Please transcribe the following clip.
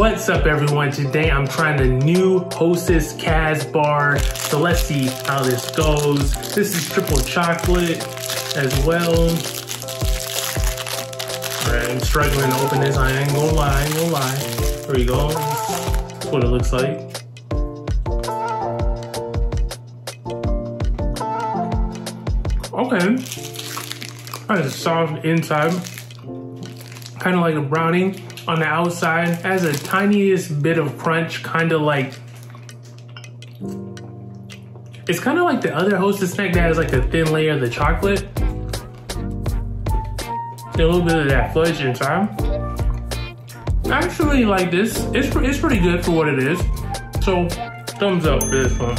What's up everyone? Today I'm trying the new Hostess Kazbar. So let's see how this goes. This is triple chocolate as well. Alright, I'm struggling to open this. I ain't gonna lie, I ain't gonna lie. There we go. That's what it looks like. Okay. That is soft inside. Kind of like a brownie on the outside. Has a tiniest bit of crunch, kind of like it's kind of like the other Hostess snack that has like a thin layer of the chocolate. A little bit of that fudge inside. I actually like this. It's, it's pretty good for what it is. So, thumbs up for this one.